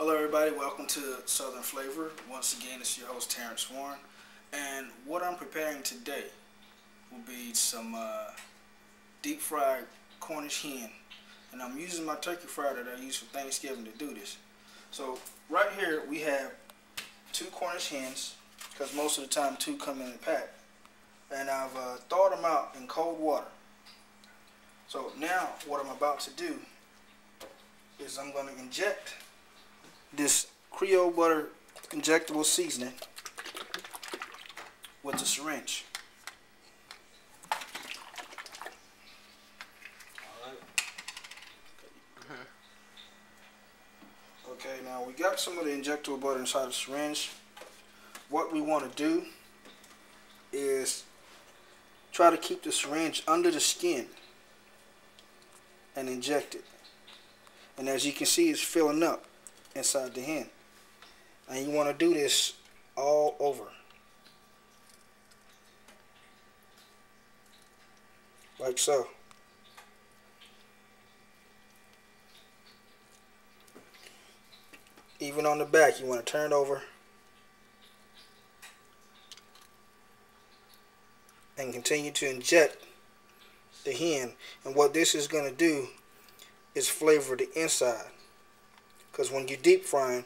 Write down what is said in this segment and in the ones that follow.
Hello everybody, welcome to Southern Flavor. Once again, it's your host Terrence Warren. And what I'm preparing today will be some uh, deep fried Cornish hen. And I'm using my turkey fryer that I use for Thanksgiving to do this. So right here we have two Cornish hens, because most of the time two come in a pack. And I've uh, thawed them out in cold water. So now what I'm about to do is I'm going to inject this Creole butter injectable seasoning with the syringe. Okay, now we got some of the injectable butter inside the syringe. What we want to do is try to keep the syringe under the skin and inject it. And as you can see, it's filling up inside the hen. And you want to do this all over. Like so. Even on the back, you want to turn it over and continue to inject the hen. And what this is going to do is flavor the inside. Because when you deep frying,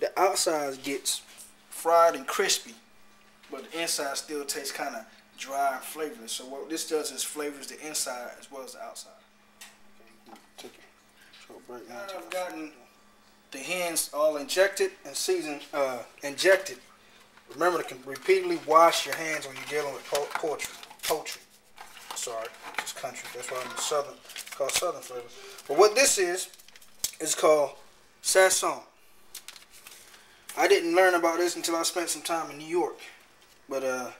the outside gets fried and crispy, but the inside still tastes kind of dry and flavorless. So what this does is flavors the inside as well as the outside. I've gotten the hens all injected and seasoned, uh, injected. Remember to repeatedly wash your hands when you're dealing with poultry. Poultry. Sorry, it's country. That's why I'm in southern, called southern flavor. But what this is, is called Sazón. I didn't learn about this until I spent some time in New York. But uh,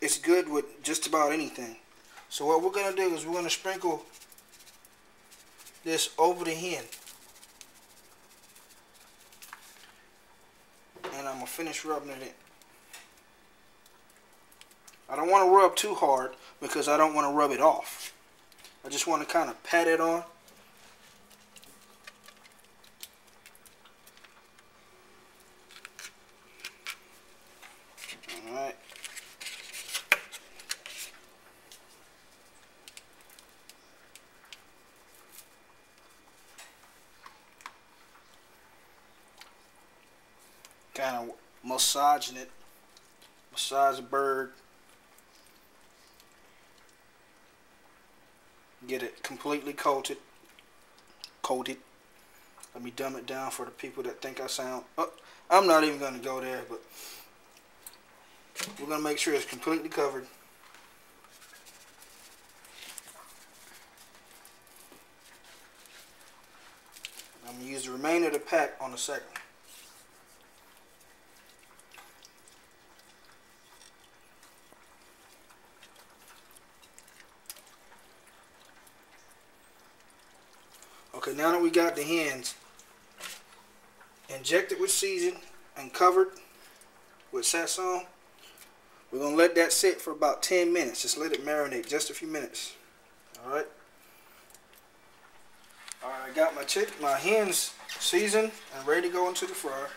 it's good with just about anything. So what we're going to do is we're going to sprinkle this over the hen. And I'm going to finish rubbing it in. I don't want to rub too hard because I don't want to rub it off. I just want to kind of pat it on Alright. Kind of massaging it. Massage the bird. Get it completely coated. Coated. Let me dumb it down for the people that think I sound... Oh, I'm not even going to go there, but... We're going to make sure it's completely covered. I'm going to use the remainder of the pack on the second. Okay, now that we got the hens injected with season and covered with sazón, we're going to let that sit for about 10 minutes. Just let it marinate just a few minutes. Alright. Alright, I got my chick, my hens seasoned and ready to go into the fryer.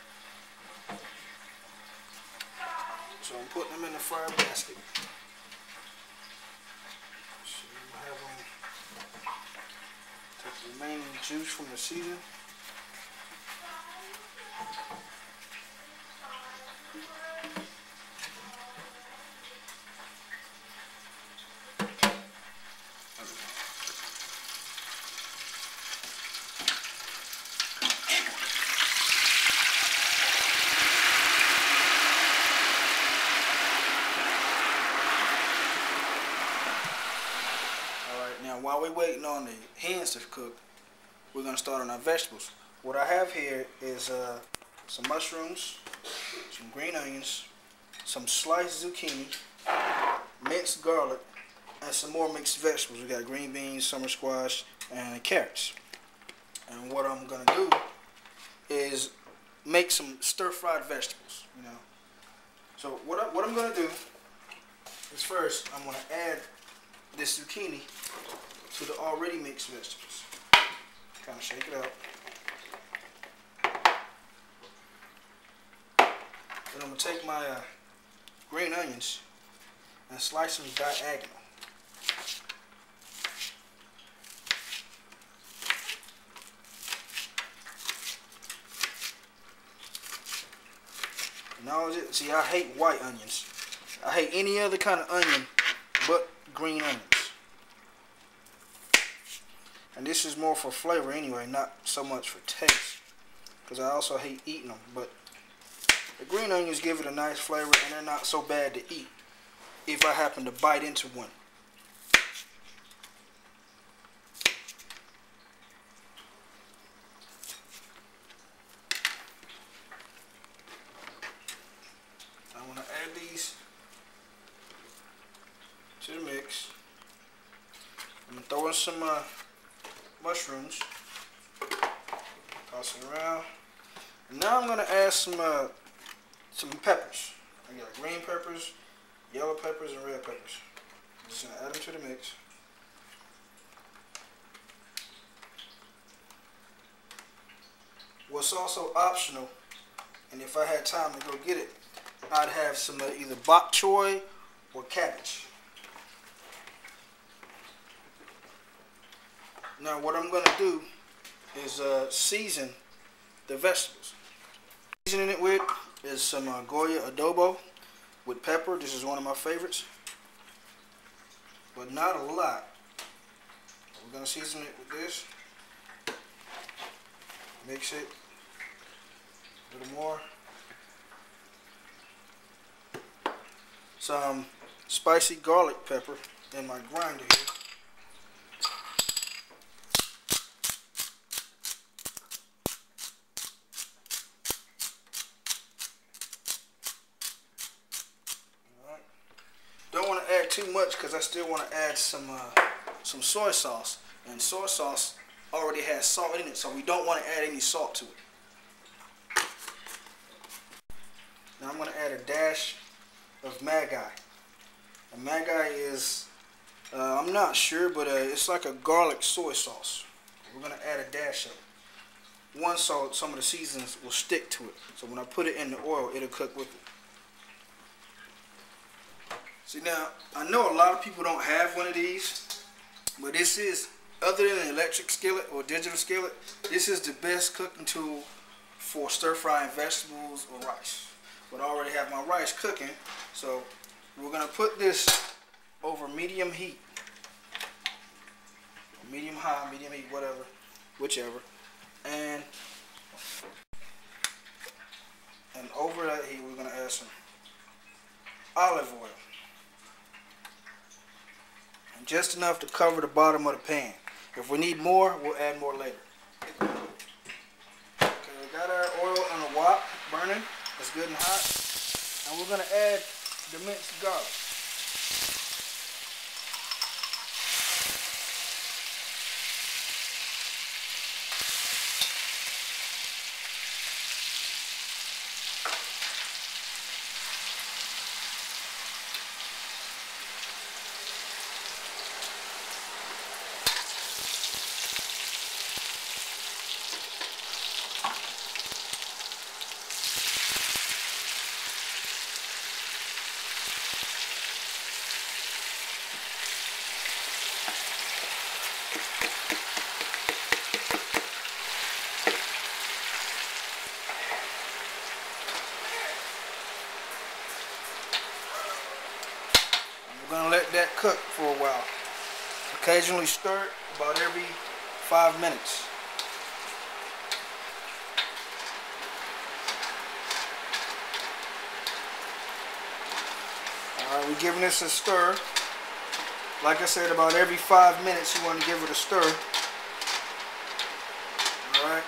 So I'm putting them in the fryer basket. So have them take the remaining juice from the season. while we're waiting on the hens to cook, we're going to start on our vegetables. What I have here is uh, some mushrooms, some green onions, some sliced zucchini, minced garlic, and some more mixed vegetables. We got green beans, summer squash, and carrots. And what I'm going to do is make some stir-fried vegetables, you know. So what, I, what I'm going to do is first I'm going to add this zucchini to the already mixed vegetables. Kind of shake it out. Then I'm going to take my uh, green onions and slice them diagonal. No, see, I hate white onions. I hate any other kind of onion but green onion. And this is more for flavor anyway, not so much for taste. Because I also hate eating them. But the green onions give it a nice flavor and they're not so bad to eat if I happen to bite into one. I want to add these to the mix. I'm some uh, mushrooms. Toss it around. And now I'm going to add some uh, some peppers. I got green peppers, yellow peppers, and red peppers. I'm just to add them to the mix. What's also optional, and if I had time to go get it, I'd have some uh, either bok choy or cabbage. Now what I'm going to do is uh, season the vegetables. Seasoning it with is some uh, Goya adobo with pepper. This is one of my favorites. But not a lot. We're going to season it with this. Mix it a little more. Some spicy garlic pepper in my grinder here. Don't want to add too much because I still want to add some uh, some soy sauce. And soy sauce already has salt in it, so we don't want to add any salt to it. Now I'm going to add a dash of Maggi. And Maggi is, uh, I'm not sure, but uh, it's like a garlic soy sauce. We're going to add a dash of it. One salt, some of the seasons will stick to it. So when I put it in the oil, it'll cook with it. See now, I know a lot of people don't have one of these, but this is, other than an electric skillet or digital skillet, this is the best cooking tool for stir frying vegetables or rice. But I already have my rice cooking, so we're gonna put this over medium heat. Medium high, medium heat, whatever, whichever. And and over that heat we're gonna add some olive oil just enough to cover the bottom of the pan. If we need more, we'll add more later. Okay, we got our oil on the wok burning. It's good and hot. And we're going to add the minced garlic. We're gonna let that cook for a while. Occasionally stir it about every five minutes. Alright, we're giving this a stir. Like I said, about every five minutes you want to give it a stir. Alright.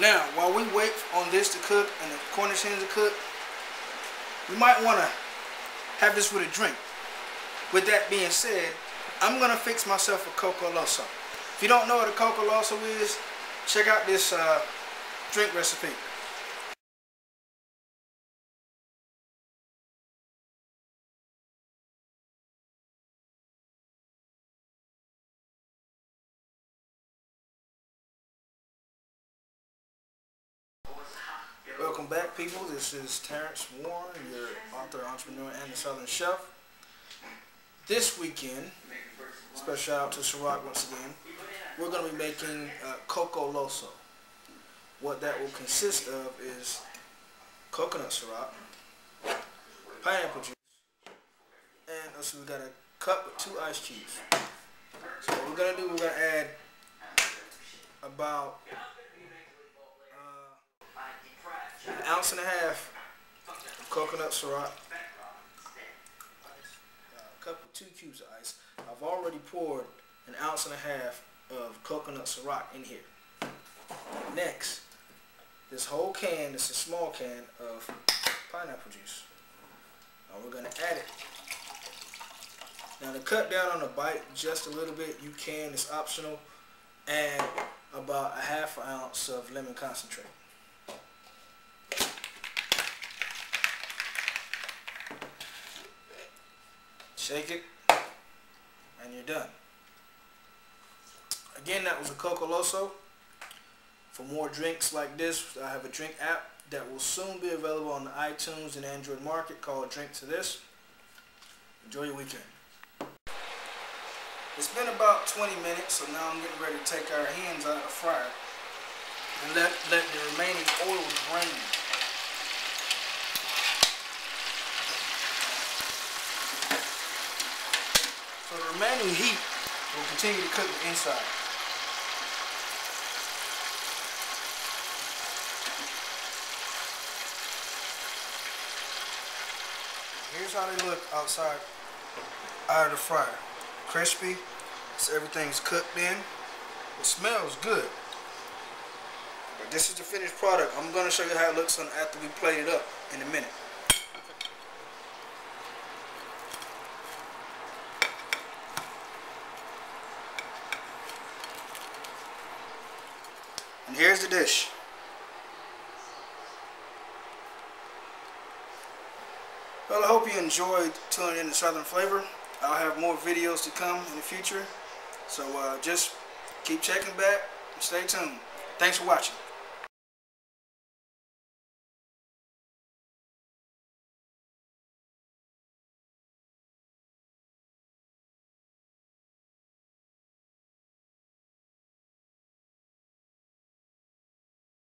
Now, while we wait on this to cook and the Cornish hens to cook, you might want to have this with a drink. With that being said, I'm to fix myself a Coco Loso. If you don't know what a Coco Loso is, check out this uh, drink recipe. Welcome back, people. This is Terrence Warren, your author, entrepreneur, and the Southern Chef. This weekend, special shout out to Ciroc once again, we're going to be making uh, Coco Loso. What that will consist of is coconut Ciroc, pineapple juice, and also we got a cup with two ice cubes. So what we're going to do, we're going to add about an ounce and a half of coconut a cup of two cubes of ice. I've already poured an ounce and a half of coconut Ciroc in here. Next, this whole can, this is a small can of pineapple juice. Now we're going to add it. Now to cut down on the bite just a little bit, you can, it's optional, and about a half ounce of lemon concentrate. Shake it, and you're done. Again, that was a Coco Loso. For more drinks like this, I have a drink app that will soon be available on the iTunes and Android market called Drink to This. Enjoy your weekend. It's been about 20 minutes, so now I'm getting ready to take our hands out of the fryer and let, let the remaining oil drain. Remaining heat will continue to cook the inside. Here's how they look outside out of the fryer. Crispy, so everything's cooked in. It smells good. But this is the finished product. I'm going to show you how it looks after we plate it up in a minute. Here's the dish. Well, I hope you enjoyed tuning in to Southern Flavor. I'll have more videos to come in the future. So uh, just keep checking back. Stay tuned. Thanks for watching.